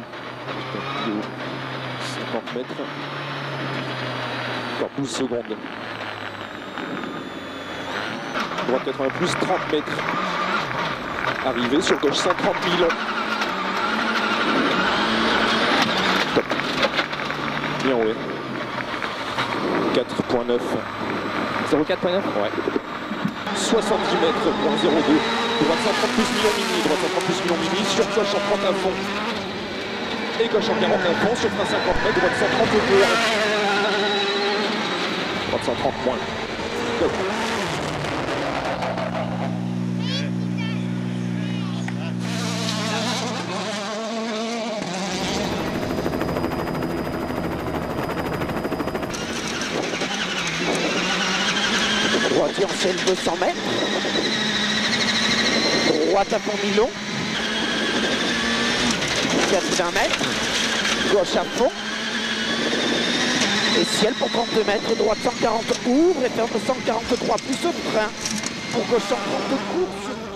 plus haut. 50 mètres. Encore 12 secondes. Droite 80 plus, 30 mètres. Arrivé sur gauche 130 000. Top. Bien ouais. 4.9. 04.9 Ouais. 70 mètres, point 02. Droite 130 plus million mini, droite 130 plus million mini, sur gauche en 30 à fond. Et gauche en 40 à fond, sur frein 50 mètres, droite 130 au tour. Droite 130 moins. Droite ancienne 200 mètres. Droite à fond. 80 mètres. Gauche à fond. Et ciel pour 32 mètres. Droite 140 ouvre et ferme 143 plus au frein. Pour gauche 130 course.